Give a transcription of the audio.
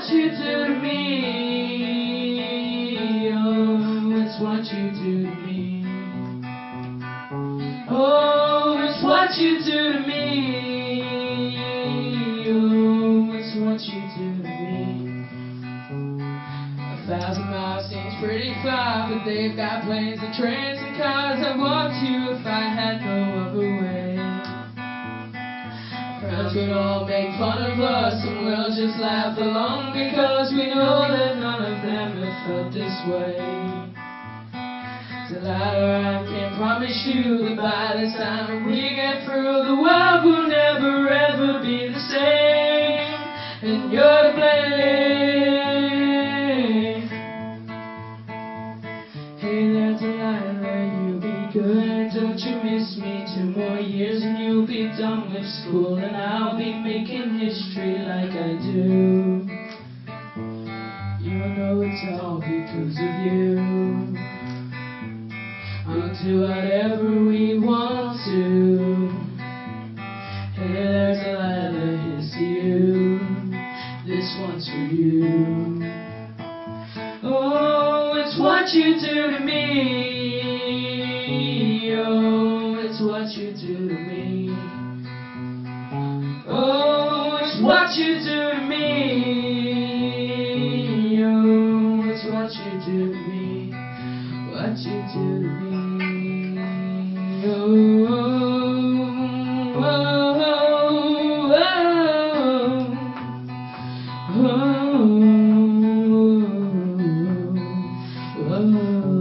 What you do to me. Oh, it's what you do to me. Oh, it's what you do to me. Oh, it's what you do to me. A thousand miles seems pretty far, but they've got planes and trains and cars. I'd walk to you if I had no other way. Friends would all make fun of us, and we'll just laugh along because we know that none of them have felt this way. Delilah, I can promise you that by the time we get through, the world will never miss me? Two more years and you'll be done with school, and I'll be making history like I do. You know it's all because of you. We'll do whatever we want to. Hey there, Delilah, here's to you. This one's for you. Oh, it's what you do to me. It's what you do to me. Oh, it's what you do to me. What you do to me. Oh, oh, Oh. oh, oh, oh, oh, oh, oh.